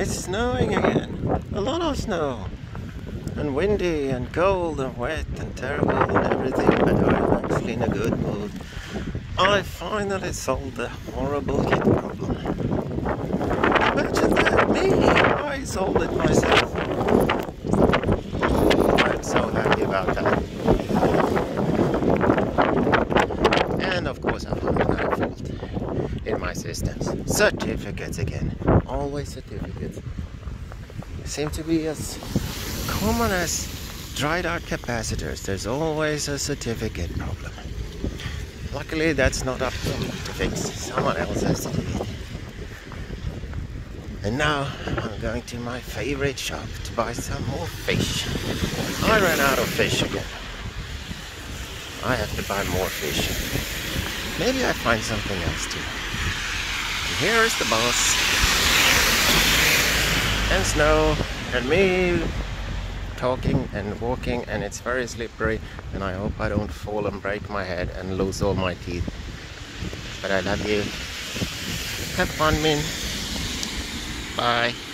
It's snowing again. A lot of snow. And windy and cold and wet and terrible and everything, but I'm actually in a good mood. I finally solved the horrible kid problem. Imagine that, me! I solved it myself. I'm so happy about that. And of course I found another fault in my systems. Certificates again. Always certificates. Seem to be as common as dried out capacitors. There's always a certificate problem. Luckily that's not up to me to fix. Someone else has to do it. And now I'm going to my favorite shop to buy some more fish. I ran out of fish again. I have to buy more fish. Maybe I find something else too. And here is the boss. And snow. And me talking and walking and it's very slippery and I hope I don't fall and break my head and lose all my teeth. But I love you. Have fun, Min. Bye.